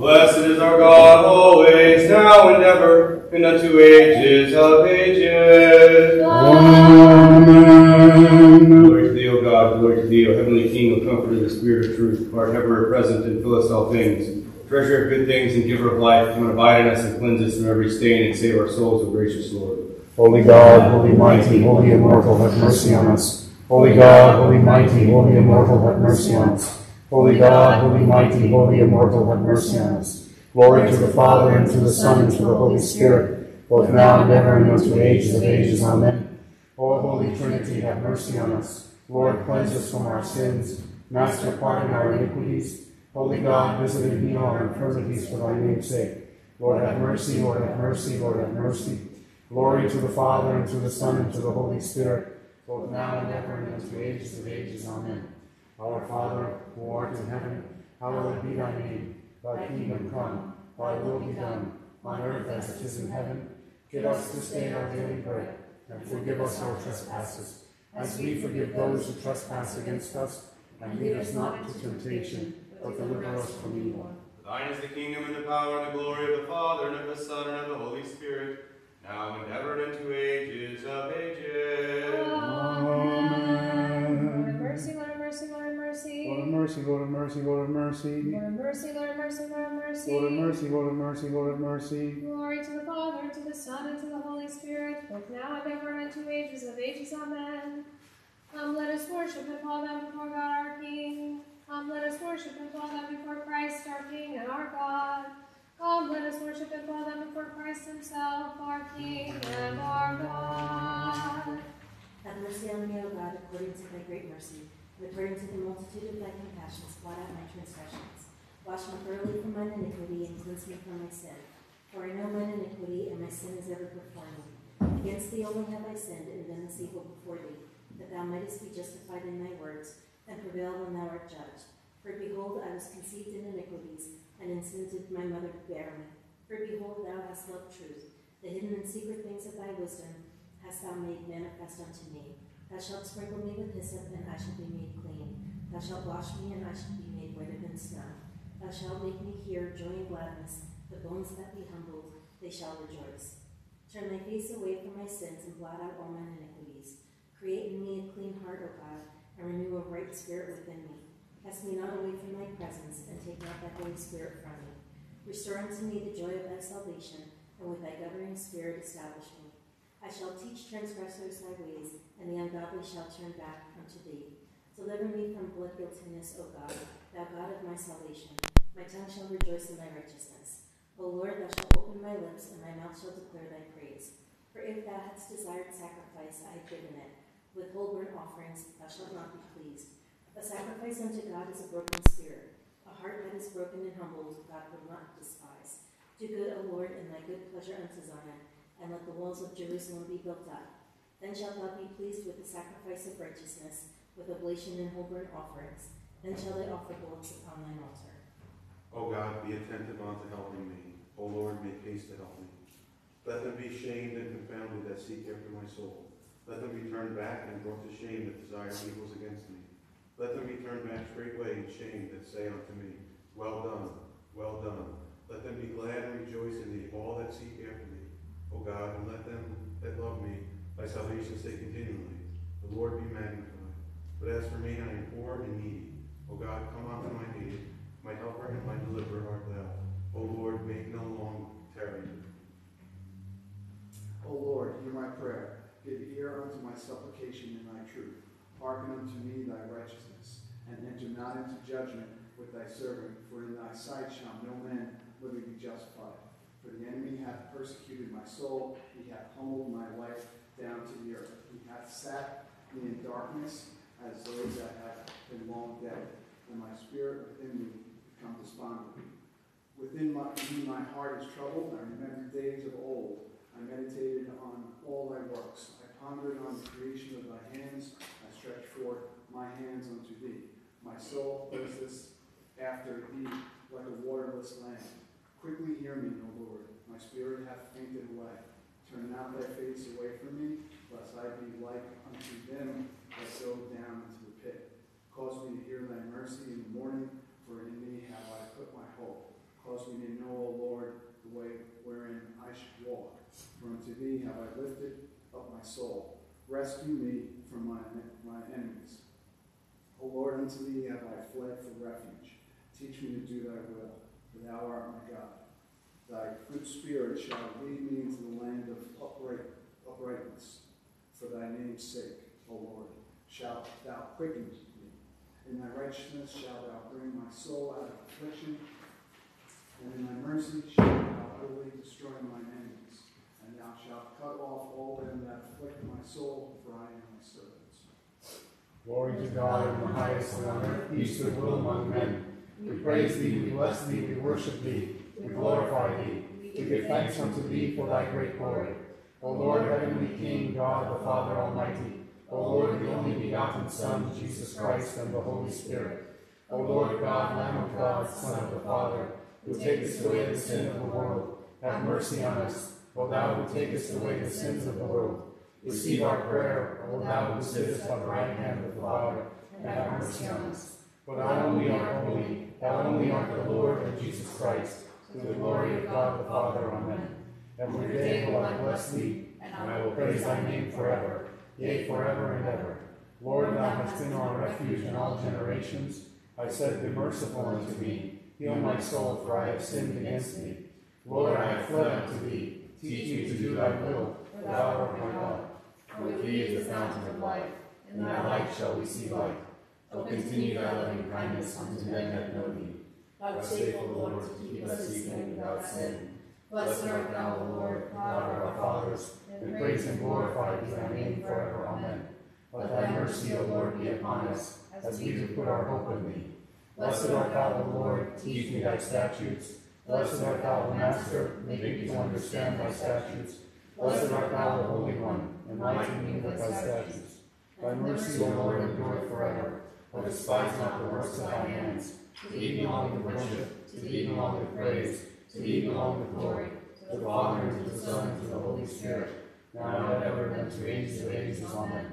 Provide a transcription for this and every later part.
Blessed is our God always, now and ever, and unto ages of ages. Amen. Glory to thee, O God, glory to thee, O heavenly King, O comforter the Spirit of truth, art ever present and fillest all things. Treasure of good things and giver of life, come and abide in us and cleanse us from every stain and save our souls, O gracious Lord. Holy God, holy mighty, holy immortal, have mercy on us. Holy God, holy mighty, holy immortal, have mercy on us. Holy God, holy mighty, holy immortal, have mercy on us. Glory to the Father, and to the Son, and to the Holy Spirit, both now and ever, and unto ages of ages. Amen. O Holy Trinity, have mercy on us. Lord, cleanse us from our sins. Master, pardon our iniquities. Holy God, visit and heal our infirmities for thy name's sake. Lord, have mercy, Lord, have mercy, Lord, have mercy. Glory to the Father, and to the Son, and to the Holy Spirit, both now and ever, and unto ages of ages. Amen. Our Father, who art in heaven, hallowed be thy name. Thy kingdom come, thy will be done, on earth as it is in heaven. Give us this day our daily bread, and forgive us our trespasses, as we forgive those who trespass against us. And lead us not into temptation, but deliver us from evil. Thine is the kingdom and the power and the glory of the Father and of the Son and of the Holy Spirit, now and ever and unto ages of ages. Amen. Mercy. Lord of mercy, Lord of mercy, Lord of mercy. Lord have mercy, Lord have mercy, Lord have mercy. Lord of mercy, Lord of mercy, Lord of mercy. Glory to the Father, to the Son, and to the Holy Spirit, both now and ever, and unto ages of ages. Amen. Come, let us worship and fall down before God our King. Come, let us worship and fall down before Christ our King and our God. Come, let us worship and fall down before Christ Himself, our King and our God. Have mercy on me, O God, according to thy great mercy, according to the multitude of thy compassions, blot out my transgressions. Wash me thoroughly from mine iniquity, and cleanse me from my sin. For I know mine iniquity, and my sin is ever before me. Against thee only have I sinned, and done this evil before thee, that thou mightest be justified in thy words, and prevail when thou art judged. For behold, I was conceived in iniquities, and in sin did my mother bear me. For behold, thou hast loved truth, the hidden and secret things of thy wisdom hast thou made manifest unto me. Thou shalt sprinkle me with hyssop, and I shall be made clean. Thou shalt wash me, and I shall be made whiter than snow. Thou shalt make me hear joy and gladness. The bones that be humbled, they shall rejoice. Turn thy face away from my sins, and blot out all mine iniquities. Create in me a clean heart, O God, and renew a right spirit within me. Cast me not away from thy presence, and take not thy Holy Spirit from me. Restore unto me the joy of thy salvation, and with thy governing spirit establish me. I shall teach transgressors thy ways, and the ungodly shall turn back unto thee. Deliver me from blood guiltiness, O God, thou God of my salvation. My tongue shall rejoice in thy righteousness. O Lord, thou shalt open my lips, and my mouth shall declare thy praise. For if thou hadst desired sacrifice, I had given it. With whole burnt offerings, thou shalt not be pleased. A sacrifice unto God is a broken spirit. A heart that is broken and humbled, God will not despise. Do good, O Lord, and thy good pleasure unto Zion and let the walls of Jerusalem be built up. Then shalt thou be pleased with the sacrifice of righteousness, with oblation and whole burnt offerings. Then shall they offer bullocks upon thine altar. O God, be attentive unto helping me. O Lord, make haste to help me. Let them be shamed and confounded that seek after my soul. Let them be turned back and brought to shame that desire evils against me. Let them be turned back straightway in shame that say unto me, Well done, well done. Let them be glad and rejoice in thee, all that seek after thee. O God, and let them that love me, thy salvation stay continually. The Lord be magnified. But as for me, I am poor and needy. O God, come unto my aid. My helper and my deliverer art thou. O Lord, make no long tarry. O Lord, hear my prayer. Give ear unto my supplication in thy truth. Hearken unto me thy righteousness, and enter not into judgment with thy servant, for in thy sight shall no man living be justified. For the enemy hath persecuted my soul, he hath humbled my life down to the earth. He hath sat me in darkness as those that have been long dead, and my spirit within me become despondent. Within my, me my heart is troubled, and I remember days of old. I meditated on all thy works. I pondered on the creation of thy hands. I stretched forth my hands unto thee. My soul thirsteth after thee like a waterless land. Quickly hear me, O Lord. My spirit hath fainted away. Turn not thy face away from me, lest I be like unto them that go down into the pit. Cause me to hear thy mercy in the morning, for in thee have I put my hope. Cause me to know, O Lord, the way wherein I should walk. For unto thee have I lifted up my soul. Rescue me from my, my enemies. O Lord, unto thee have I fled for refuge. Teach me to do thy will, for thou art my God. Thy good spirit shall lead me into the land of upright, uprightness. For thy name's sake, O Lord, shalt thou quicken me. In thy righteousness shalt thou bring my soul out of affliction, and in thy mercy shalt thou utterly destroy mine enemies. And thou shalt cut off all them that afflict my soul, for I am thy servant. Glory to God in the highest, and on earth peace, goodwill among men. We praise thee, we bless thee, we worship thee, we glorify thee. We give thanks unto thee for thy great glory. O Lord, heavenly King, God the Father Almighty, O Lord, the only begotten Son, Jesus Christ, and the Holy Spirit. O Lord God, Lamb of God, Son of the Father, who takest away the sin of the world, have mercy on us. O thou who takest away the sins of the world, receive our prayer. O thou who sittest on the right hand of the Father, and have mercy on us. For thou only art holy, thou only art the Lord and Jesus Christ, to the glory of God the Father. Amen. Every day will I bless thee, and I will praise thy name forever, yea, forever and ever. Lord, thou hast been our refuge in all generations. I said, Be merciful unto me, heal my soul, for I have sinned against thee. Lord, I have fled unto thee, teach me to do thy will, for thou art my God. For with thee is the fountain of life, and in thy light shall we see light. O continue thy loving kindness unto them that know thee. Vouchsafe, O Lord, to keep us things without sin. Blessed art thou, O Lord, God of our fathers, and praise and glorify thy name forever. Amen. Let thy mercy, O Lord, be upon us, as we do put our hope in thee. Blessed art thou, O Lord, teach me thy statutes. Blessed art thou, O Master, make me to understand thy statutes. Blessed art thou, the Holy One, enlighten me with thy statutes. Thy mercy, O Lord, endureth forever. O despise not the works of thy hands. To thee belong the worship, to thee belong the praise, to thee belong the glory, to the Father, and to the Son, and to the Holy Spirit, now and ever, and to ages of ages. Amen.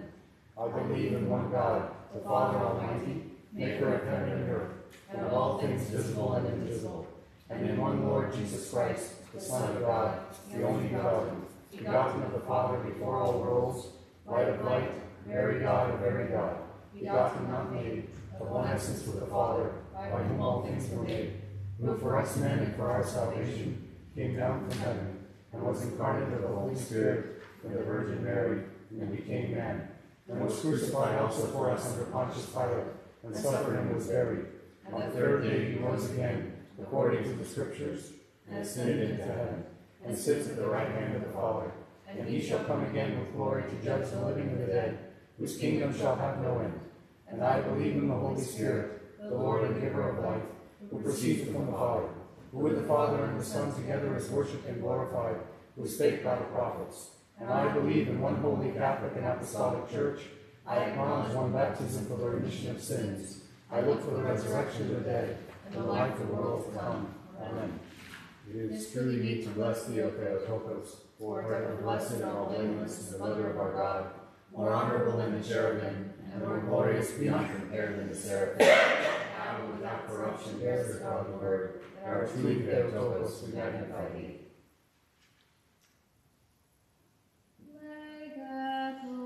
I believe in one God, the Father Almighty, maker of heaven and earth, and of all things visible and invisible, and in one Lord Jesus Christ, the Son of God, the only begotten, begotten of the Father before all worlds, light of light, very God of very God, begotten, not made, of one essence with the Father, by whom all things were made, who for us men and for our salvation came down from heaven, and was incarnate of the Holy Spirit from the Virgin Mary, and became man, and was crucified also for us under Pontius Pilate, and suffered and was buried. On the third day he rose again, according to the Scriptures, and ascended into heaven, and sits at the right hand of the Father. And he shall come again with glory to judge the living and the dead, whose kingdom shall have no end. And I believe in the Holy Spirit, the Lord and giver of life, who proceeds from the Father, who with the Father and the Son together is worshipped and glorified, who spake by the prophets. And I believe in one holy Catholic and Apostolic Church. I acknowledge one baptism for the remission of sins. I look for the resurrection of the dead and the life of the world to come. Amen. It is truly meet to bless thee, O Theotokos, for ever blessed and all blameless, and the mother of our God, more honorable than the cherubim, and more glorious beyond compare than the seraphim. Thou without corruption bears the godly word, and our truly Theotokos, we magnify thee. Legatus.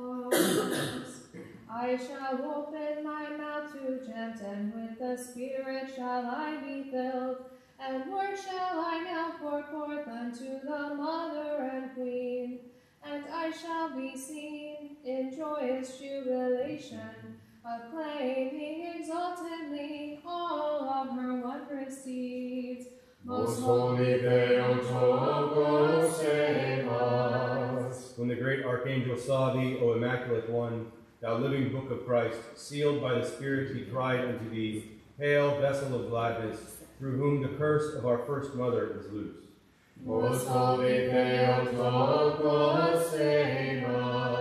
I shall open my mouth to chant, and with the Spirit shall I be filled. And word shall I now pour forth unto the Mother and Queen. And I shall be seen in joyous jubilation, acclaiming exultantly all of her wondrous deeds. Most holy Theotokos, save us. When the great archangel saw thee, O Immaculate One, thou living book of Christ, sealed by the Spirit, he cried unto thee, Hail, vessel of gladness, through whom the curse of our first mother is loosed.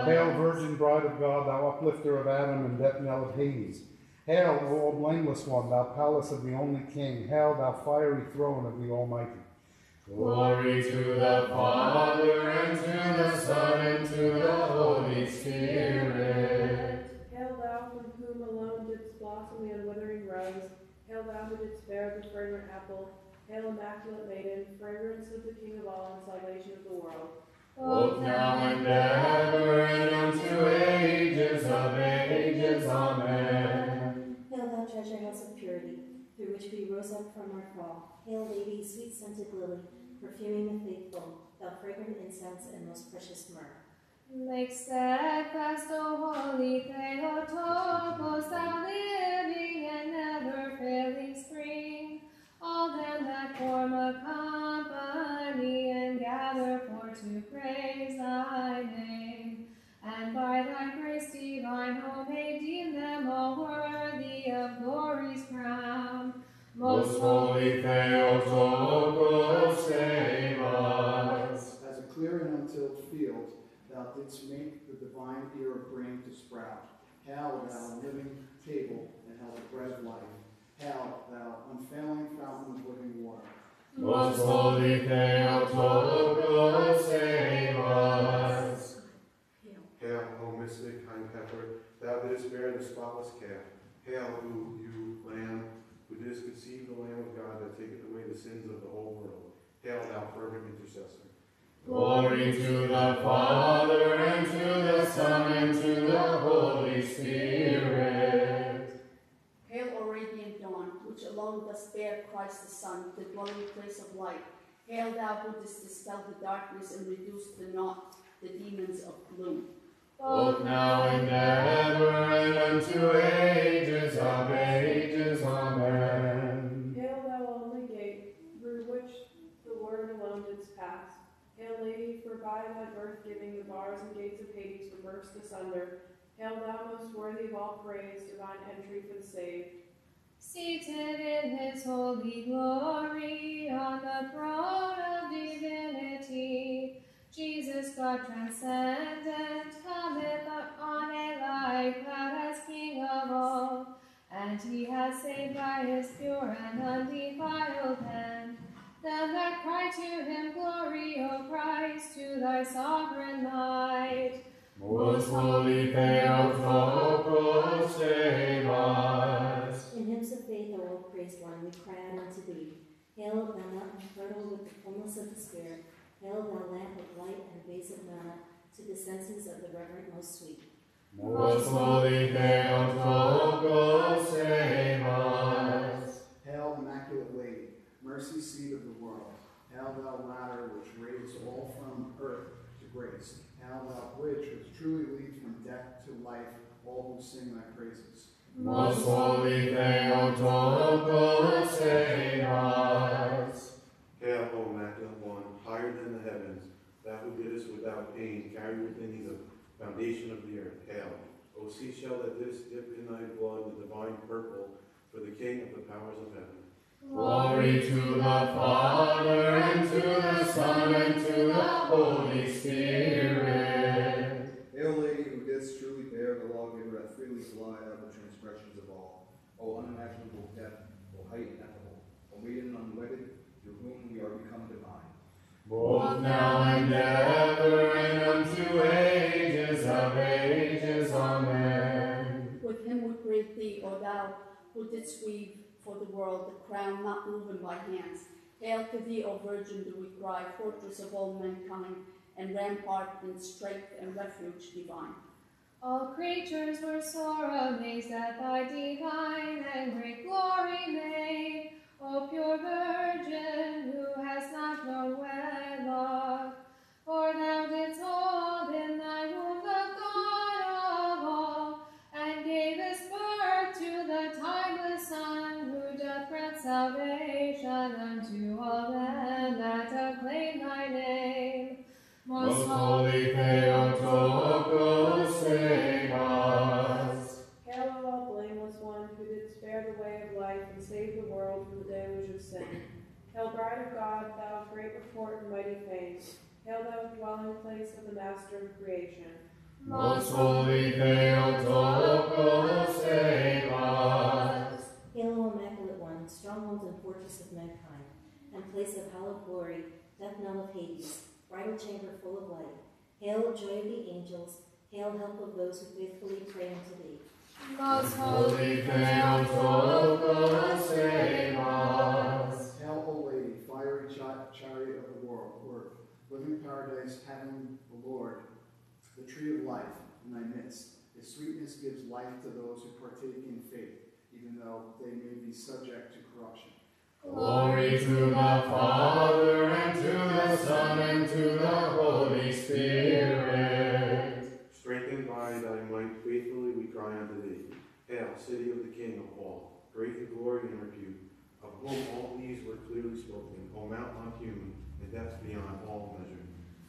Hail, Virgin Bride of God, thou uplifter of Adam and death knell of Hades. Hail, O blameless one, thou palace of the only King. Hail, thou fiery throne of the Almighty. Glory to the Father, and to the Son, and to the Holy Spirit. Hail thou from whom alone didst blossom the unwithering rose. Hail thou who didst bear the fragrant apple. Hail, Immaculate Maiden, fragrance of the King of all and salvation of the world. both now and ever and unto ages of ages. Amen. Hail, thou treasure house of purity, through which we rose up from our fall. Hail, Lady, sweet scented lily, perfuming the faithful, thou fragrant incense and most precious myrrh. Make steadfast, O holy Theotokos, thou living and never failing spring. All them that form a company and gather for to praise thy name. And by thy grace divine, O may deem them all worthy of glory's crown. Most holy Theotokos, save us. As a clear and untilled field, thou didst make the divine ear of grain to sprout. Hail, thou living table, and hail the bread of life. Hail, thou unfailing fountain of living water. Most holy Theotokos, save us. Hail, O mystic kind pepper, thou didst bear the spotless calf. Hail, who you lamb, who didst conceive the Lamb of God that taketh away the sins of the whole world. Hail, thou fervent intercessor. Glory to the Father, and to the Son, and to the Holy Spirit. Hail, O radiant dawn, which alone dost bear Christ the Son, the dwelling place of light. Hail, thou who didst dispel the darkness and reduce to naught the demons of gloom. both now and ever and unto ages of ages. Amen. Hail, thou only gate, through which the word alone didst pass. Hail, Lady, for by thy birth giving the bars and gates of Hades were burst asunder. Hail, thou most worthy of all praise, divine entry for the saved. Seated in his holy glory on the throne of divinity, Jesus God transcendent cometh on a life that as King of all, and he has saved by his pure and undefiled hand them that cry to him, Glory, O Christ, to thy sovereign might. Most holy mountain with the fullness of the Spirit. Hail, thou lamp of light and vase of manna, to the senses of the reverent most sweet. Most holy Theotokos, save us. Hail, Immaculate Lady, mercy seat of the world. Hail, thou ladder which raised all from earth to grace. Hail, thou bridge which truly leads from death to life all who sing thy praises. Most holy Theotokos, save us. Hail, O oh, immaculate one, higher than the heavens, thou who didst without pain carry within thee the foundation of the earth. Hail, O seashell that didst dip in thy blood the divine purple for the King of the powers of heaven. Glory to the Father, and to the Son, and to the Holy Spirit. Hail, Lady, who didst truly bear the lawgiver that freely blotted out the transgressions of all. O unimaginable depth, O height ineffable, O maiden unwedded, through whom we are become divine. Both now and ever, and unto ages of ages. Amen. With him we praise thee, O thou who didst weave for the world the crown not woven by hands. Hail to thee, O Virgin, do we cry, fortress of all mankind, and rampart in strength and refuge divine. All creatures were sore amazed at thy divine and great glory made. O pure Virgin, who hast not known wedlock, for thou didst hold in thy womb the God of all, and gavest birth to the timeless Son, who doth grant salvation unto bride of God, thou of great report and mighty fame. Hail, thou dwelling place of the Master of creation. Most holy Theotokos, save us. Hail, O Immaculate One, stronghold and fortress of mankind, and place of hallowed glory, death knell of Hades, bridal chamber full of light. Hail, joy of the angels, hail, help of those who faithfully pray unto thee. Most Holy Theotokos, save us. Hail, O Lady, fiery chariot of the world, word, living paradise, having the Lord, the tree of life in thy midst. Its sweetness gives life to those who partake in faith, even though they may be subject to corruption. Glory to the Father, and to the Son, and to the Holy Spirit. Strengthened by thy might, faithfully we cry unto thee. Hail, city of the King of all, great in glory and repute, of whom all these were clearly spoken, O Mount not human, and depths beyond all measure.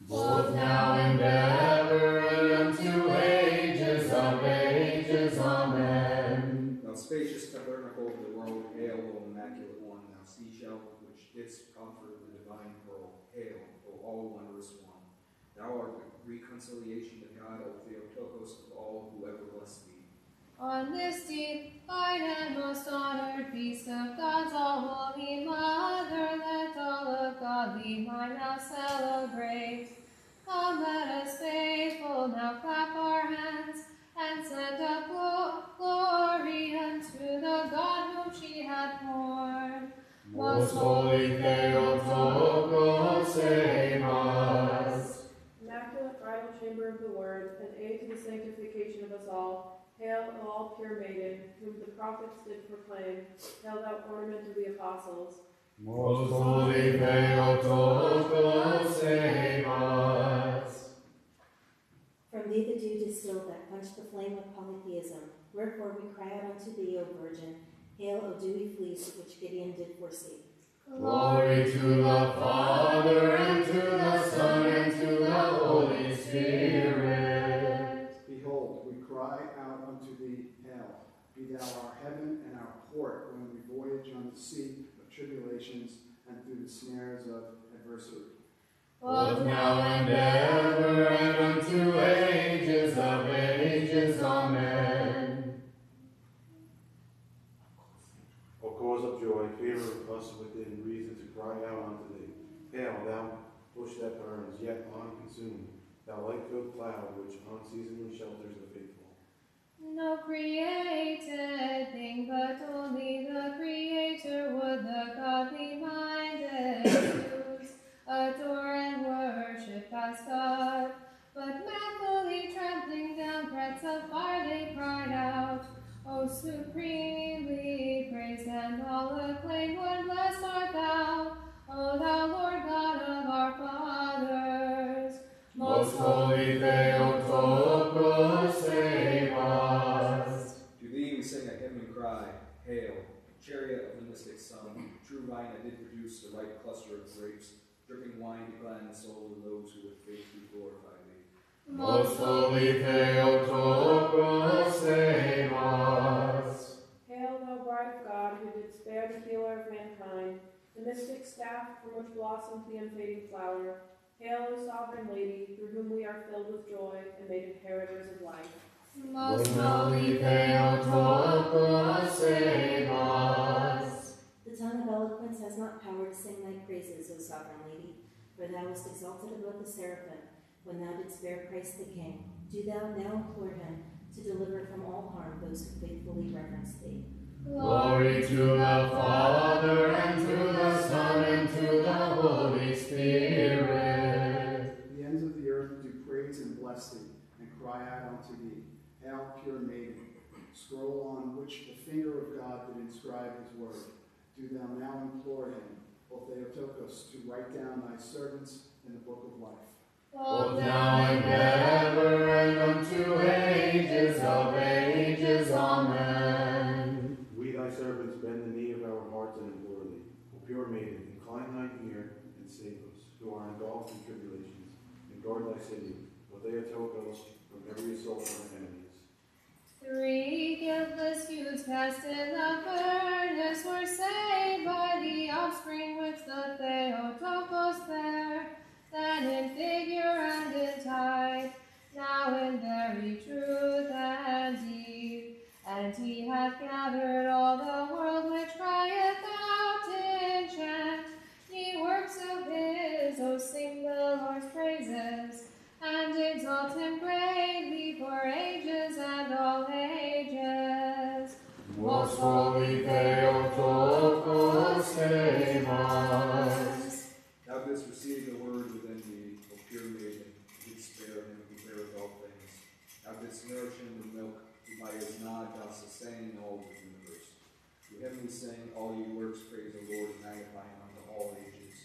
Both now and ever, and unto ages of ages. Amen. Thou spacious tabernacle of the world, hail, O immaculate one, thou seashell, which didst comfort the divine pearl, hail, O all wondrous one. Thou art the reconciliation to God, O Theotokos of all who ever bless thee. On this divine and most honored feast of God's all holy Mother, let all of godly mind now celebrate. Come, let us faithful now clap our hands and send up glo- glory unto the God whom she hath born. Most holy Theotokos, save us. Immaculate bridal chamber of the Word, an aid to the sanctification of us all. Hail, O all pure maiden, whom the prophets did proclaim. Hail, thou ornament of the apostles. Most holy Theotokos, save us. From thee the dew distilled that quenched the flame of polytheism. Wherefore we cry out unto thee, O Virgin. Hail, O dewy fleece, which Gideon did foresee. Glory to the Father, and to the Son, and to the Holy Spirit. Thee, Be thou our heaven and our port when we voyage on the sea of tribulations and through the snares of adversity. Both now and ever, and unto ages of ages. Amen. O cause of joy, favor of us within reason to cry out unto thee. Hail, thou bush that burns, yet unconsumed, thou light-filled cloud which unseasonably shelters the faithful. No created thing, but only the Creator would the godly minded choose. Adore and worship as God, but manfully trampling down threats of fire, they cried out. O supremely praised and all acclaimed, one the ripe cluster of grapes, dripping wine to gladden the soul of those who with faith do glorify thee. Most holy Theotokos, save us. Hail, thou bride of God, who didst bear the healer of mankind, the mystic staff from which blossomed the unfading flower. Hail, O sovereign lady, through whom we are filled with joy and made inheritors of life. Most holy Theotokos, save us. The tongue of eloquence has not power to sing thy praises, O sovereign lady, for thou wast exalted above the seraphim when thou didst bear Christ the King. Do thou now implore him to deliver from all harm those who faithfully reverence thee. Glory to the Father, and to the Son, and to the Holy Spirit. The ends of the earth do praise and bless thee, and cry out unto thee. Hail, pure maiden, scroll on which the finger of God did inscribe his word. Do thou now implore him, O Theotokos, to write down thy servants in the book of life. Both now and ever, and unto ages of ages. Amen. We thy servants bend the knee of our hearts and implore thee. O pure maiden, incline thine ear and save us, who are engulfed in tribulations, and guard thy city, O Theotokos, from every assault of our enemies. Three guiltless youths cast in the furnace were saved by the offspring which the Theotokos bare. Then in figure and in type, now in very truth and deed. And he hath gathered all the by his nod doth sustain all the universe. To him we sing, all ye works, praise the Lord, and magnify him unto all ages.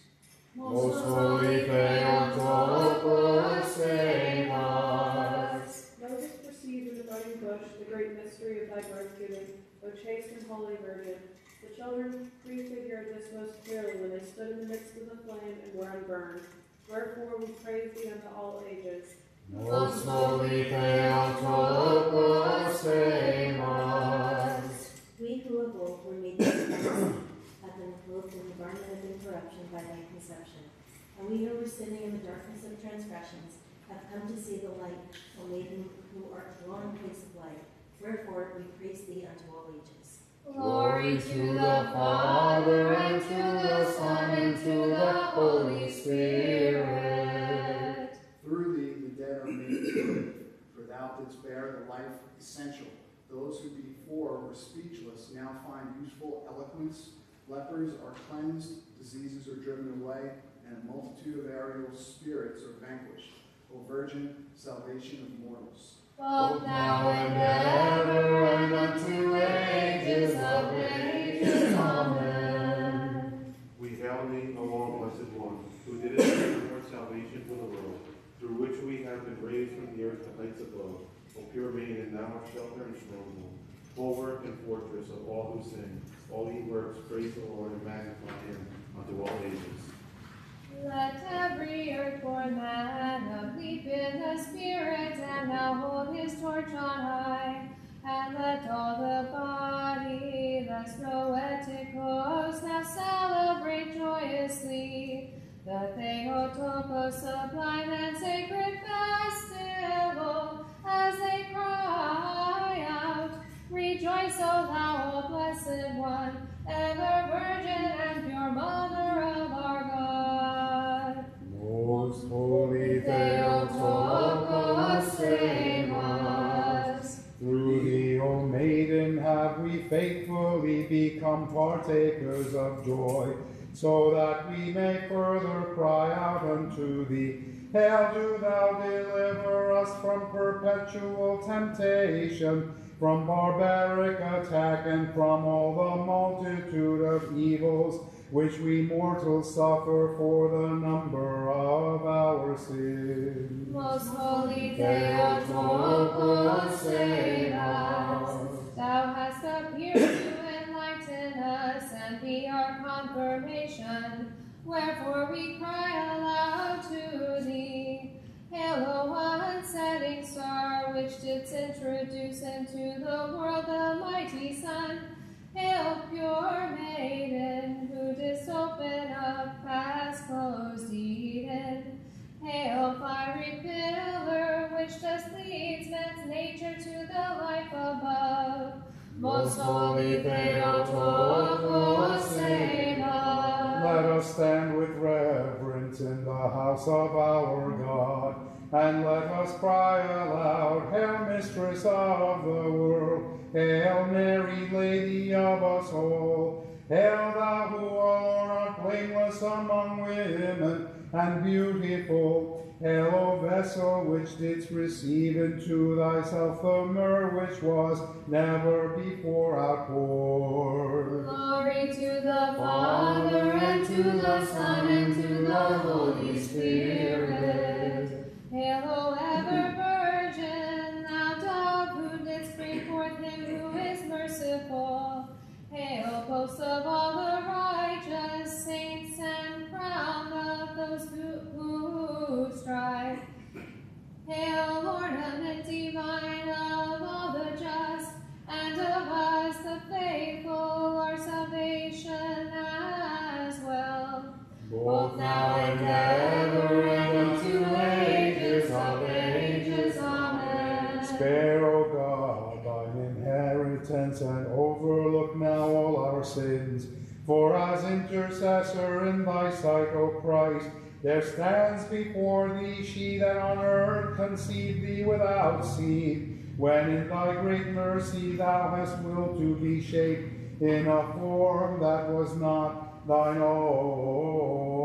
Most holy Theotokos, save us. Moses perceived in the burning bush the great mystery of thy birth giving, O chaste and holy Virgin. The children prefigured this most clearly when they stood in the midst of the flame and were unburned. Wherefore we praise thee unto all ages. Most holy Theotokos, save us. We who of old were made perfect have been clothed in the garment of incorruption by thy conception. And we who were sitting in the darkness of transgressions have come to see the light, O maiden who art dwelling place of light. Wherefore we praise thee unto all ages. Glory to the Father, and to the Son, and to the Holy Spirit. Through thee the dead are made to live, for thou didst bear the life essential. Those who before were speechless now find useful eloquence. Lepers are cleansed, diseases are driven away, and a multitude of aerial spirits are vanquished. O Virgin, salvation of mortals. Both now and ever, and unto ages of ages. Amen. We hail thee, O all blessed one, who didst bring forth salvation for the world, through which we have been raised from the earth to heights above. O pure maiden, now our shelter and stronghold, bulwark and fortress of all who sin. All ye works, praise the Lord and magnify him unto all ages. Let every earthborn man leap in the spirit, and now hold his torch on high. And let all the body, thus noetic host, now celebrate joyously the Theotokos sublime and sacred festival, as they cry out, Rejoice, O thou, O blessed one, ever virgin and pure mother of our God. Most holy Theotokos, save us. Through thee, O maiden, have we faithfully become partakers of joy, so that we may further cry out unto thee. Hail, do thou deliver us from perpetual temptation, from barbaric attack, and from all the multitude of evils which we mortals suffer for the number of our sins. Most holy Theotokos, save us. Thou hast appeared us and be our confirmation. Wherefore we cry aloud to thee. Hail, O unsetting star, which didst introduce into the world the mighty sun. Hail, pure maiden, who didst open up past closed Eden. Hail, fiery pillar, which dost leads man's nature to the life above. Most holy Theotokos, save. Let us stand with reverence in the house of our God, and let us cry aloud, Hail, Mistress of the world, Hail, Mary, Lady of us all. Hail, thou who art blameless among women, and beautiful. Hail, O vessel which didst receive into thyself the myrrh which was never before outpoured. Glory to the Father, and to the Son, and to the Holy Spirit. Hail, O ever Virgin, thou dove who didst bring forth him who is merciful. Hail, post of all who strive. Hail, ornament divine of all the just, and of us the faithful, our salvation as well. Both now and ever, and unto ages of ages. Amen. Spare, O God, thine inheritance, and overlook now all our sins. For as intercessor in thy sight, O Christ, there stands before thee she that on earth conceived thee without seed, when in thy great mercy thou hast willed to be shaped in a form that was not thine own.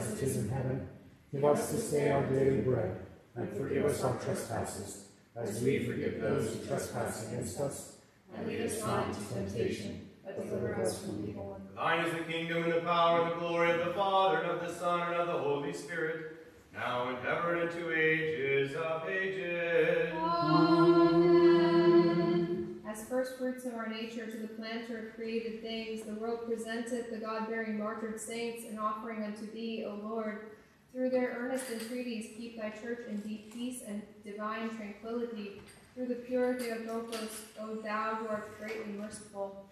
As it is in heaven. Give us this day our daily bread, and forgive us our trespasses, as we forgive those who trespass against us. And lead us not into temptation, but deliver us from evil. thine is the kingdom and the power and the glory of the Father and of the Son and of the Holy Spirit, now and ever and into ages of ages. Amen. First fruits of our nature to the planter of created things, the world presenteth the God-bearing martyred saints an offering unto thee, O Lord. Through their earnest entreaties, keep thy church in deep peace and divine tranquility. Through the pure Theotokos, O thou who art greatly merciful.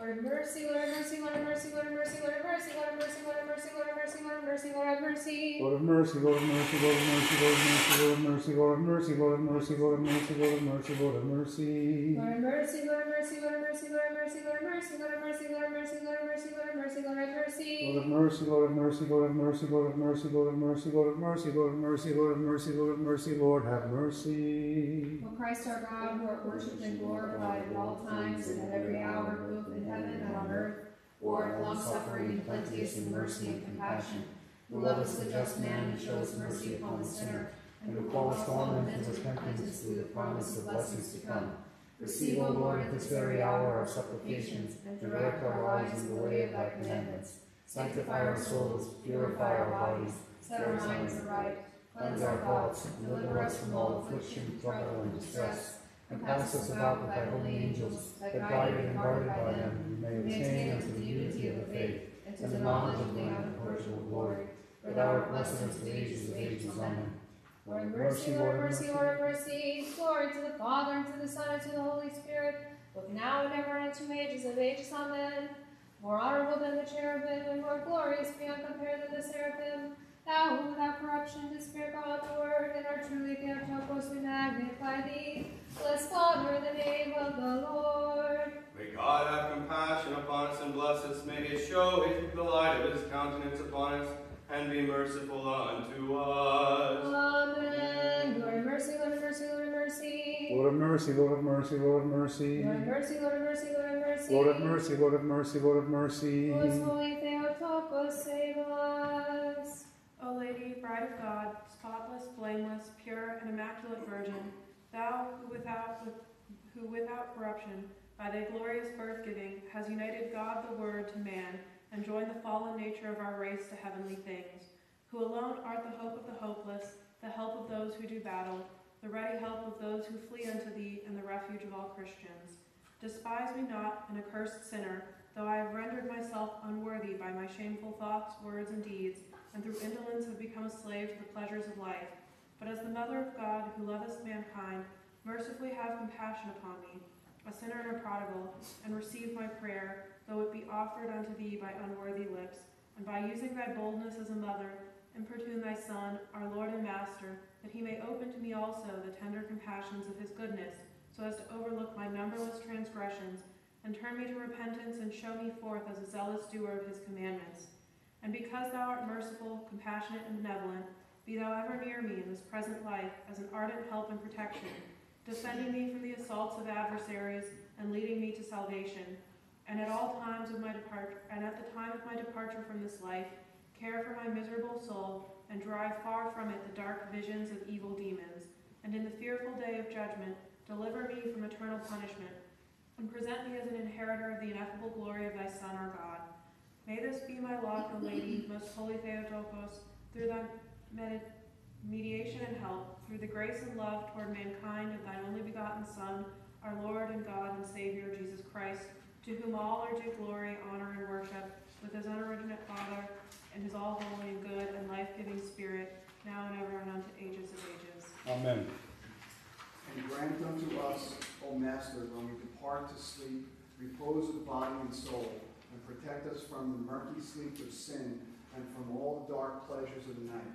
Lord of mercy, Lord of mercy, Lord of mercy, Lord of mercy, Lord of mercy, Lord of mercy, Lord of mercy, Lord of mercy, Lord of mercy, Lord of mercy. Lord of mercy, Lord of mercy, Lord of mercy, Lord of mercy, Lord of mercy, Lord of mercy, Lord of mercy, Lord of mercy, Lord of mercy, Lord of mercy. Lord of mercy, Lord of mercy, Lord of mercy, Lord of mercy, Lord of mercy, Lord of mercy, Lord of mercy, Lord of mercy, Lord of mercy, Lord of mercy. Lord of mercy, Lord of mercy, Lord of mercy, Lord of mercy, Lord of mercy, Lord of mercy, Lord of mercy, Lord of mercy, Lord of mercy, Lord have mercy. O Christ our God, who art worshipped and glorified at all times and at every hour, both in heaven and on earth, who art long-suffering plenteous in mercy and compassion, who lovest the just man and showest mercy upon the sinner, and who callest all men to repentance through the promise of blessings to come. Receive, O Lord, at this very hour our supplications, and direct our lives in the way of thy commandments. Sanctify our souls, purify our bodies, set our minds aright, cleanse our thoughts, deliver us from all affliction, trouble, and distress. Compass us about with thy holy angels, that guided and guarded by them, we may attain unto the unity of the faith, and to the knowledge of the unapproachable glory. For thou art blessed unto the ages of ages. Amen. Lord of mercy, Lord mercy, Lord mercy. Glory to the Father, and to the Son, and to the Holy Spirit, both now and ever, and to ages of ages. Amen. More honorable than the cherubim, and more glorious beyond compare than the seraphim. Thou who without corruption didst bear God the Word, and art truly Theotokos, we magnify thee. Bless God, in the name of the Lord. May God have compassion upon us and bless us. May he show his, the light of his countenance upon us and be merciful unto us. Amen. Lord of mercy, Lord of mercy, Lord of mercy. Lord of mercy, Lord of mercy, Lord of mercy. Lord of mercy, Lord of mercy, Lord of mercy. Lord of mercy, Lord of mercy, Lord of mercy. Most holy Theotokos, save us. O Lady, bride of God, spotless, blameless, pure, and immaculate Virgin, thou who without, who without corruption, by thy glorious birth giving, has united God the Word to man, and joined the fallen nature of our race to heavenly things, who alone art the hope of the hopeless, the help of those who do battle, the ready help of those who flee unto thee, and the refuge of all Christians. Despise me not, an accursed sinner, though I have rendered myself unworthy by my shameful thoughts, words, and deeds, and through indolence have become a slave to the pleasures of life. But as the Mother of God, who lovest mankind, mercifully have compassion upon me, a sinner and a prodigal, and receive my prayer, though it be offered unto thee by unworthy lips, and by using thy boldness as a mother, importune thy Son, our Lord and Master, that he may open to me also the tender compassions of his goodness, so as to overlook my numberless transgressions and turn me to repentance, and show me forth as a zealous doer of his commandments. And because thou art merciful, compassionate, and benevolent, be thou ever near me in this present life as an ardent help and protection, defending me from the assaults of adversaries, and leading me to salvation. And at all times of my departure, and at the time of my departure from this life, care for my miserable soul, and drive far from it the dark visions of evil demons. And in the fearful day of judgment, deliver me from eternal punishment, and present me as an inheritor of the ineffable glory of thy Son, our God. May this be my lot, O Lady, most holy Theotokos, through thy med- mediation and help, through the grace and love toward mankind of thy only begotten Son, our Lord and God and Savior, Jesus Christ, to whom all are due glory, honor, and worship, with his unoriginate Father, and his all holy and good and life-giving Spirit, now and ever and unto ages of ages. Amen. And grant unto us, O Master, when we depart to sleep, repose of body and soul, and protect us from the murky sleep of sin and from all the dark pleasures of the night.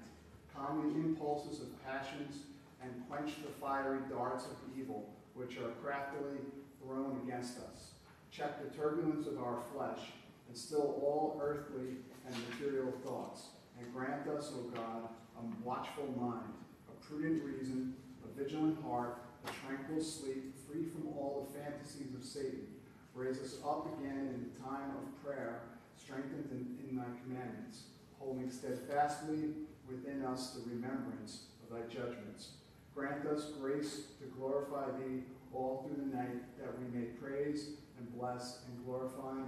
Calm the impulses of passions and quench the fiery darts of evil, which are craftily thrown against us. Check the turbulence of our flesh, and still all earthly and material thoughts, and grant us, O God, a watchful mind, a prudent reason, a vigilant heart, a tranquil sleep, free from all the fantasies of Satan. Raise us up again in the time of prayer, strengthened in, in thy commandments, holding steadfastly within us the remembrance of thy judgments. Grant us grace to glorify thee all through the night, that we may praise and bless and glorify,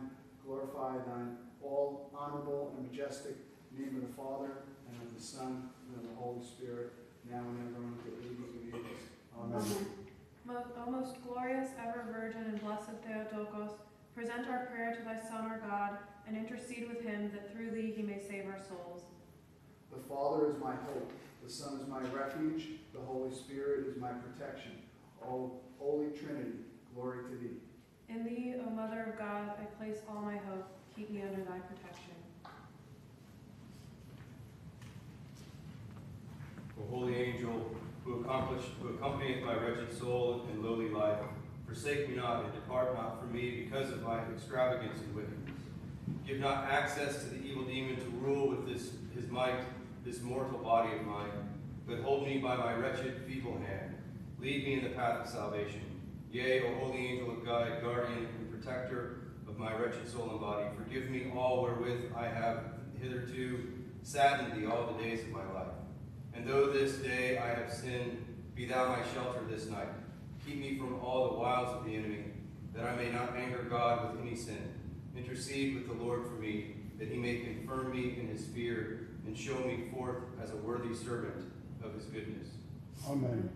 glorify thine all honorable and majestic name of the Father, and of the Son, and of the Holy Spirit, now and ever, and unto ages of ages. Amen. O most glorious, ever Virgin, and blessed Theotokos, present our prayer to thy Son, our God, and intercede with him that through thee he may save our souls. The Father is my hope, the Son is my refuge, the Holy Spirit is my protection. O Holy Trinity, glory to thee. In thee, O Mother of God, I place all my hope. Keep me under thy protection. O holy angel, who accomplished, who accompanieth my wretched soul in lowly life, forsake me not and depart not from me because of my extravagance and wickedness. Give not access to the evil demon to rule with this his might, this mortal body of mine, but hold me by my wretched, feeble hand. Lead me in the path of salvation. Yea, O holy angel of God, guardian and protector of my wretched soul and body, forgive me all wherewith I have hitherto saddened thee all the days of my life. And though this day I have sinned, be thou my shelter this night. Keep me from all the wiles of the enemy, that I may not anger God with any sin. Intercede with the Lord for me, that he may confirm me in his fear, and show me forth as a worthy servant of his goodness. Amen.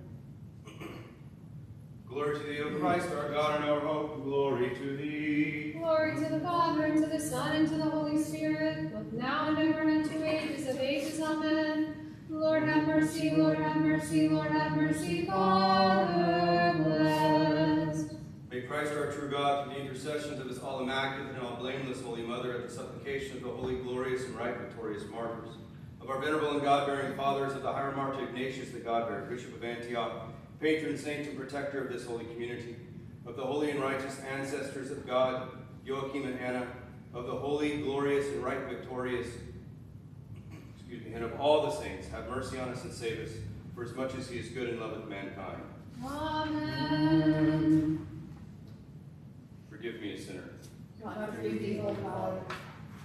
Glory to thee, O Christ, our God and our hope. Glory to thee. Glory to the Father, and to the Son, and to the Holy Spirit, both now and ever and unto ages of ages. Amen. Lord have mercy, Lord have mercy, Lord have mercy, Father blessed. May Christ our true God, through the intercessions of his all immaculate and all blameless Holy Mother, at the supplication of the holy, glorious, and right victorious martyrs, of our venerable and God-bearing fathers, of the higher hieromartyr Ignatius the God-bearer, Bishop of Antioch, patron saint and protector of this holy community, of the holy and righteous ancestors of God, Joachim and Anna, of the holy, glorious, and right victorious, excuse me, and of all the saints, have mercy on us and save us, for as much as he is good and loveth mankind. Amen. Forgive me, a sinner. God forgive thee.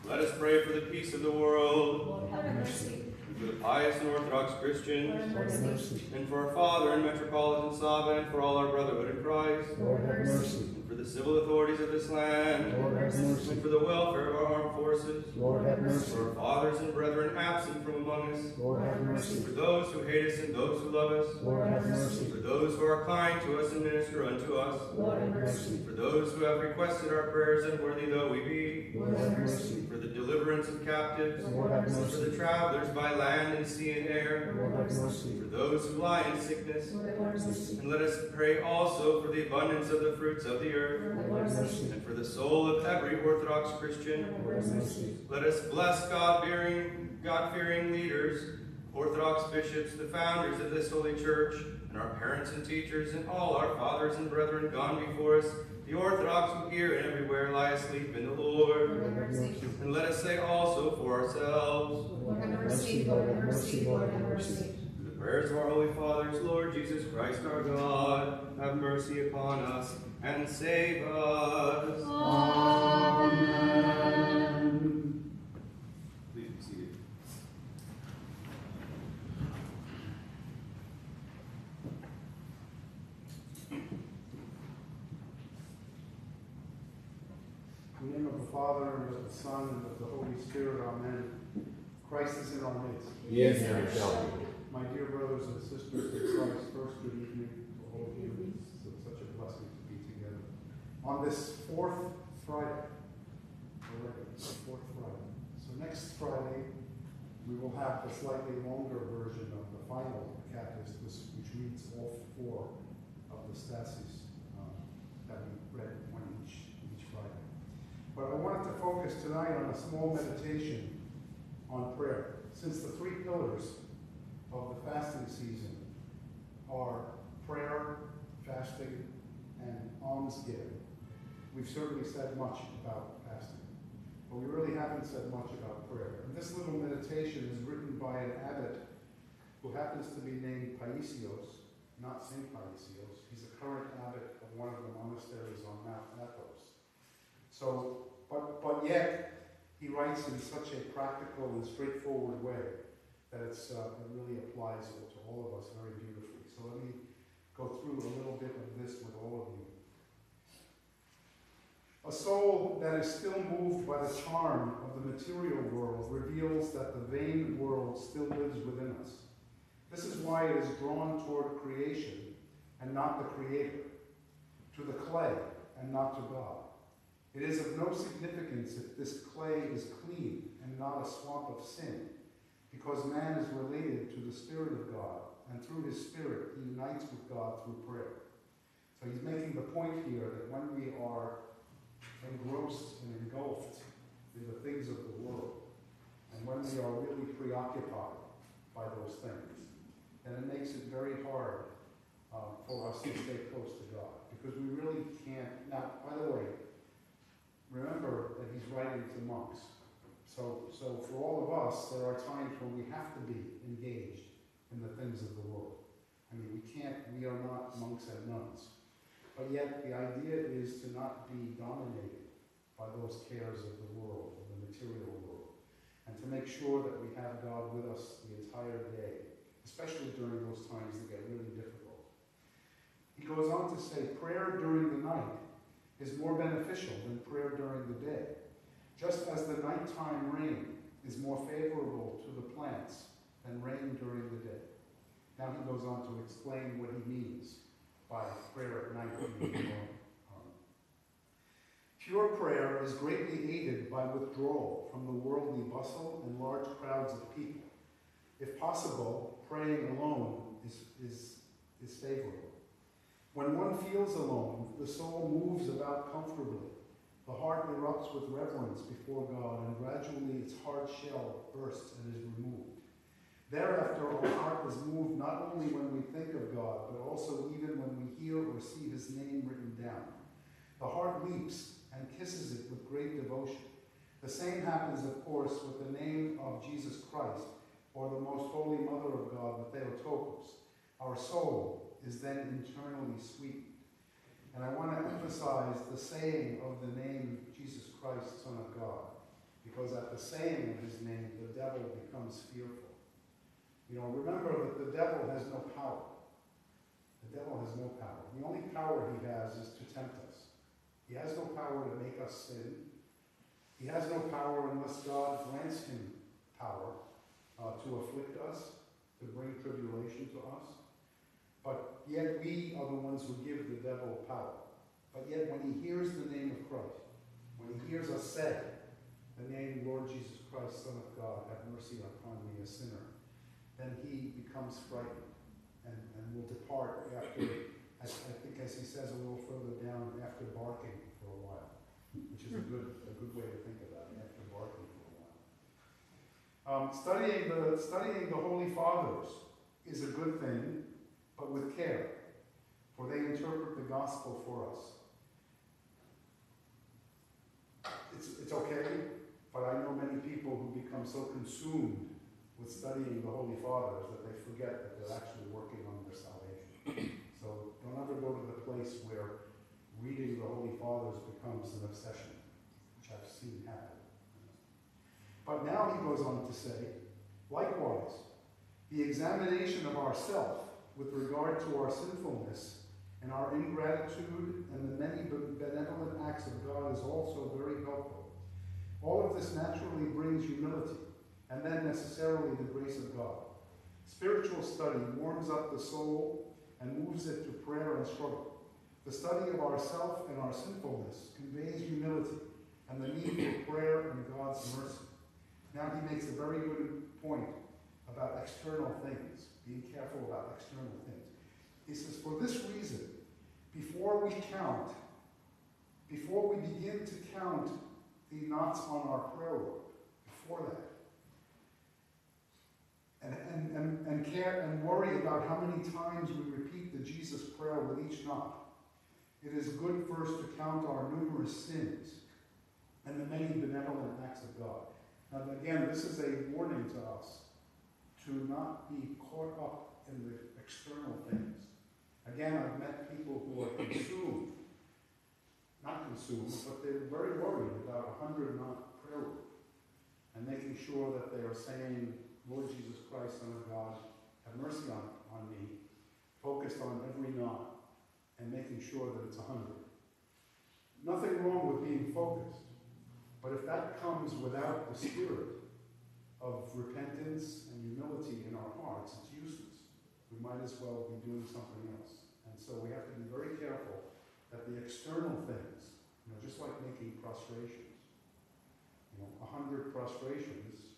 Let us pray for the peace of the world, Lord have mercy. And for the pious and Orthodox Christians, Lord have mercy. and for our Father and Metropolitan Saba, and for all our brotherhood in Christ, Lord have mercy. and for the civil authorities of this land, Lord have mercy. and for the welfare of our armed forces, Lord have mercy. for our fathers and brethren absent from among us, Lord have mercy. for those who hate us and those who love us, Lord have mercy. for those who are kind to us and minister unto us, Lord have mercy. for those who have requested our prayers, unworthy though we be, Lord have mercy. for the deliverance of captives, Lord have for the travelers by land and sea and air, Lord have mercy. for those who lie in sickness, Lord have mercy. and let us pray also for the abundance of the fruits of the earth, Lord have mercy. and for the soul of every Orthodox Christian. Lord have mercy. Let us bless God-fearing, God-fearing leaders, Orthodox bishops, the founders of this holy church, and our parents and teachers, and all our fathers and brethren gone before us, The Orthodox who here and everywhere lie asleep in the Lord. Lord, have mercy. And let us say also for ourselves, Lord, have mercy. Lord, have mercy. Lord, have mercy. through the prayers of our holy fathers, Lord Jesus Christ our God, have mercy upon us and save us. Amen. Please be seated. In the name of the Father, and of the Son, and of the Holy Spirit, amen. Christ is in our midst. Yes, and shall My dear brothers and sisters in Christ, first good evening to all of you. It's such a blessing to be together. On this fourth Friday, already, fourth Friday. So next Friday, we will have the slightly longer version of the final catechism, which reads all four of the stasis um, that we read one each, each Friday. But I wanted to focus tonight on a small meditation on prayer. Since the three pillars of the fasting season are prayer, fasting, and almsgiving, we've certainly said much about fasting. But we really haven't said much about prayer. And this little meditation is written by an abbot who happens to be named Paisios, not Saint Paisios. He's a current abbot of one of the monasteries on Mount Athos. So, but, but yet, he writes in such a practical and straightforward way that it's, uh, it really applies to all of us very beautifully. So let me go through a little bit of this with all of you. A soul that is still moved by the charm of the material world reveals that the vain world still lives within us. This is why it is drawn toward creation and not the Creator, to the clay and not to God. It is of no significance if this clay is clean and not a swamp of sin, because man is related to the Spirit of God, and through his Spirit he unites with God through prayer. So he's making the point here that when we are engrossed and engulfed in the things of the world, and when we are really preoccupied by those things, then it makes it very hard uh, for us to stay close to God, because we really can't. Now, by the way, remember that he's writing to monks. So, so for all of us, there are times when we have to be engaged in the things of the world. I mean, we can't, we are not monks and nuns. But yet, the idea is to not be dominated by those cares of the world, of the material world, and to make sure that we have God with us the entire day, especially during those times that get really difficult. He goes on to say, prayer during the night is more beneficial than prayer during the day. Just as the nighttime rain is more favorable to the plants than rain during the day. Now he goes on to explain what he means by prayer at night Pure prayer is greatly aided by withdrawal from the worldly bustle and large crowds of people. If possible, praying alone is, is, is favorable. When one feels alone, the soul moves about comfortably. The heart erupts with reverence before God, and gradually its hard shell bursts and is removed. Thereafter, our heart is moved not only when we think of God, but also even when we hear or see his name written down. The heart leaps and kisses it with great devotion. The same happens, of course, with the name of Jesus Christ, or the most holy Mother of God, the Theotokos. Our soul is then internally sweetened. And I want to emphasize the saying of the name Jesus Christ, Son of God, because at the saying of his name, the devil becomes fearful. You know, remember that the devil has no power. The devil has no power. The only power he has is to tempt us. He has no power to make us sin. He has no power unless God grants him power uh, to afflict us, to bring tribulation to us. But yet we are the ones who give the devil power. But yet when he hears the name of Christ, when he hears us say the name Lord Jesus Christ, Son of God, have mercy upon me, a sinner, then he becomes frightened and, and will depart after, I, I think as he says a little further down, after barking for a while, which is a good, a good way to think about it, after barking for a while. Um, studying, the, studying the Holy Fathers is a good thing, but with care, for they interpret the gospel for us. it's it's okay, but I know many people who become so consumed with studying the Holy Fathers that they forget that they're actually working on their salvation. So don't ever go to the place where reading the Holy Fathers becomes an obsession, which I've seen happen. But now he goes on to say, likewise, the examination of ourself with regard to our sinfulness and our ingratitude and the many benevolent acts of God is also very helpful. All of this naturally brings humility and then necessarily the grace of God. Spiritual study warms up the soul and moves it to prayer and struggle. The study of ourself and our sinfulness conveys humility and the need for prayer and God's mercy. Now he makes a very good point about external things, being careful about external things. He says, for this reason, before we count, before we begin to count the knots on our prayer rope, before that, and, and, and, and care and worry about how many times we repeat the Jesus prayer with each knot, it is good first to count our numerous sins and the many benevolent acts of God. Now, again, this is a warning to us to not be caught up in the external things. Again, I've met people who are consumed, not consumed, but they're very worried about a hundred knot prayer and making sure that they are saying, Lord Jesus Christ, Son of God, have mercy on, on me, focused on every knot and making sure that it's a hundred. Nothing wrong with being focused, but if that comes without the spirit of repentance and humility in our hearts, it's useless. We might as well be doing something else. And so we have to be very careful that the external things, you know, just like making prostrations, you know, a hundred prostrations,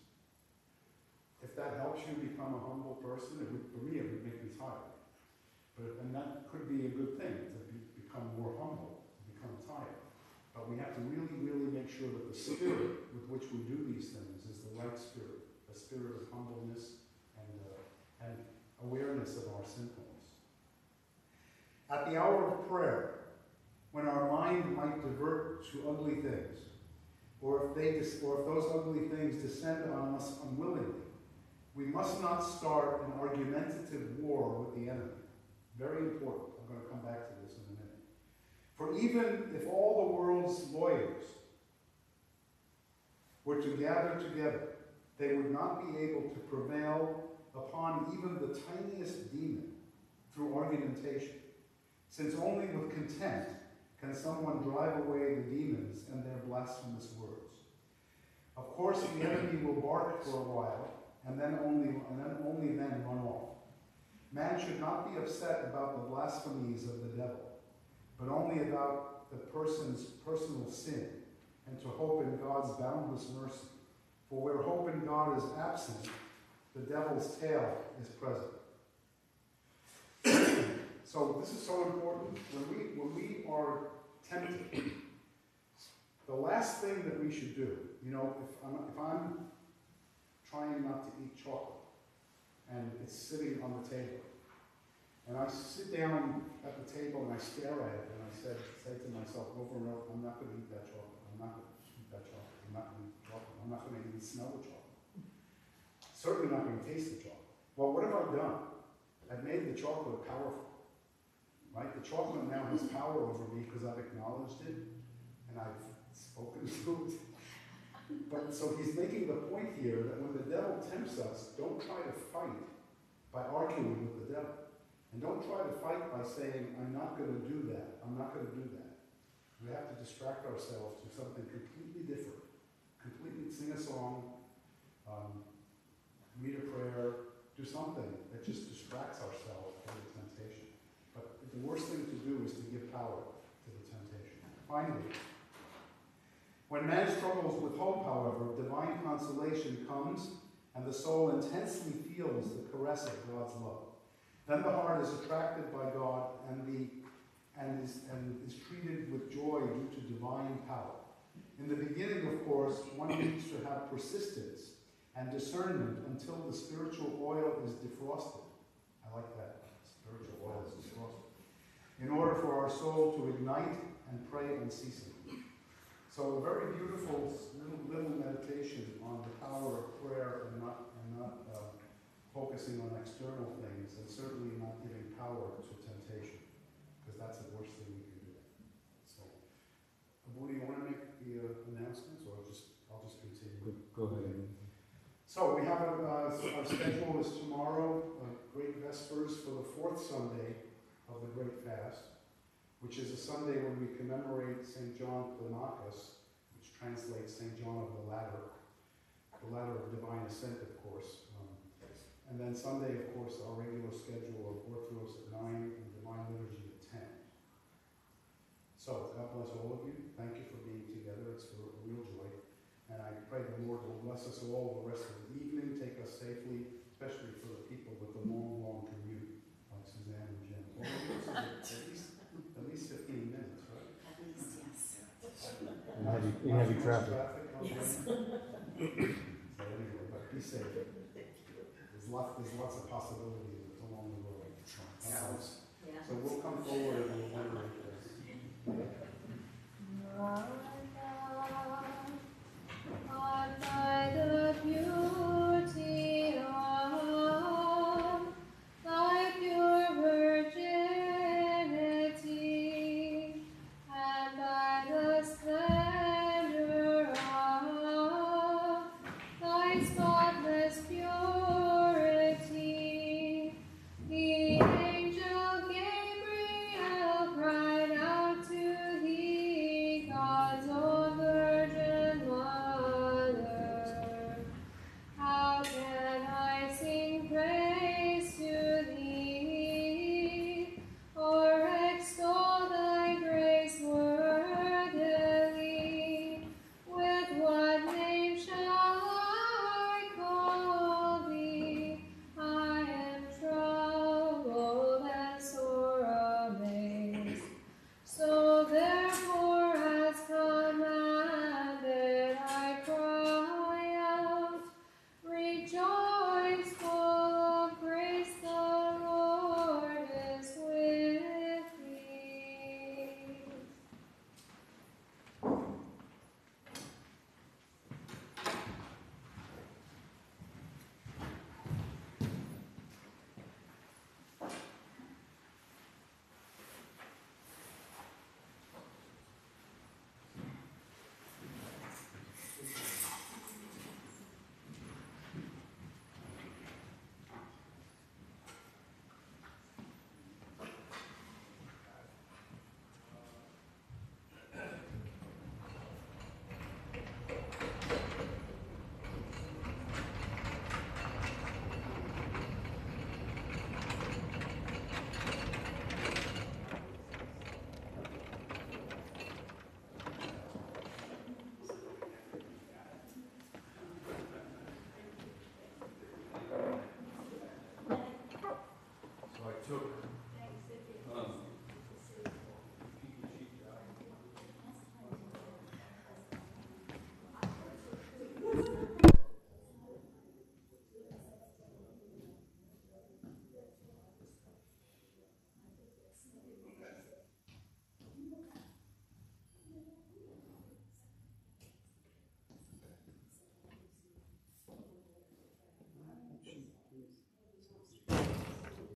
if that helps you become a humble person, it would, for me, it would make me tired. But, and that could be a good thing, to be, become more humble, to become tired. But we have to really, really make sure that the spirit with which we do these things right spirit, a spirit of humbleness and, uh, and awareness of our sinfulness. At the hour of prayer, when our mind might divert to ugly things, or if, they or if those ugly things descend on us unwillingly, we must not start an argumentative war with the enemy. Very important. I'm going to come back to this in a minute. For even if all the world's lawyers were to gather together, they would not be able to prevail upon even the tiniest demon through argumentation, since only with content can someone drive away the demons and their blasphemous words. Of course, the enemy will bark for a while, and then only, and then only then run off. Man should not be upset about the blasphemies of the devil, but only about the person's personal sin, and to hope in God's boundless mercy. For where hope in God is absent, the devil's tail is present. so this is so important. When we when we are tempted, the last thing that we should do, you know, if I'm, if I'm trying not to eat chocolate, and it's sitting on the table. And I sit down at the table and I stare at it and I say to myself over and over, I'm not going to eat that chocolate. I'm not going to eat that chocolate. I'm not going to eat chocolate. I'm not going to even smell the chocolate. Certainly not going to taste the chocolate. Well, what have I done? I've made the chocolate powerful. Right? The chocolate now has power over me because I've acknowledged it and I've spoken to it. But so he's making the point here that when the devil tempts us, don't try to fight by arguing with the devil. And don't try to fight by saying, I'm not going to do that. I'm not going to do that. We have to distract ourselves to something completely different. Completely sing a song, um, read a prayer, do something that just distracts ourselves from the temptation. But the worst thing to do is to give power to the temptation. Finally, when man struggles with hope, however, divine consolation comes and the soul intensely feels the caress of God's love. Then the heart is attracted by God and, the, and, is, and is treated with joy due to divine power. In the beginning, of course, one needs to have persistence and discernment until the spiritual oil is defrosted. I like that. Spiritual oil is defrosted. In order for our soul to ignite and pray unceasingly. So a very beautiful little, little meditation on the power of prayer and not, and not uh, focusing on external things and certainly not giving power to that's the worst thing we can do. So, Abu, do you want to make the uh, announcements or just, I'll just continue? Go ahead. So we have, a, uh, our schedule is tomorrow, uh, Great Vespers for the fourth Sunday of the Great Fast, which is a Sunday when we commemorate St. John Climacus, which translates St. John of the Ladder, the ladder of divine ascent, of course. Um, and then Sunday, of course, our regular schedule of Orthros at 9 and Divine Liturgy at 10. So, God bless all of you. Thank you for being together. It's a real joy. And I pray the Lord will bless us all the rest of the evening, take us safely, especially for the people with the long, long commute, like Suzanne and Jim. Well, At least, at least fifteen minutes, right? At least, yes. In heavy, in heavy traffic. Yes. So anyway, but be safe. There's lots, there's lots of possibilities along the road. So we'll come forward and we'll venerate Wow.